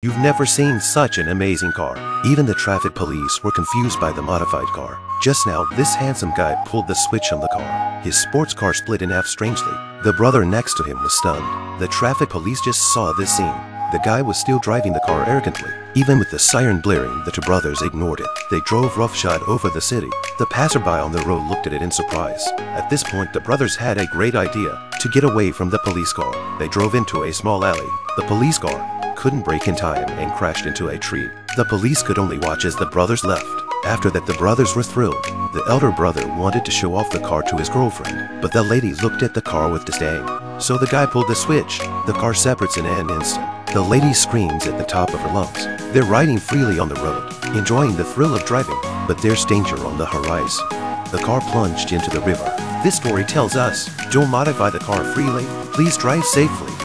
You've never seen such an amazing car. Even the traffic police were confused by the modified car. Just now, this handsome guy pulled the switch on the car. His sports car split in half strangely. The brother next to him was stunned. The traffic police just saw this scene. The guy was still driving the car arrogantly. Even with the siren blaring, the two brothers ignored it. They drove roughshod over the city. The passerby on the road looked at it in surprise. At this point, the brothers had a great idea to get away from the police car. They drove into a small alley. The police car couldn't brake in time and crashed into a tree. The police could only watch as the brothers left. After that, the brothers were thrilled. The elder brother wanted to show off the car to his girlfriend, but the lady looked at the car with disdain. So the guy pulled the switch. The car separates in an instant. The lady screams at the top of her lungs. They're riding freely on the road, enjoying the thrill of driving, but there's danger on the horizon. The car plunged into the river. This story tells us, don't modify the car freely, please drive safely.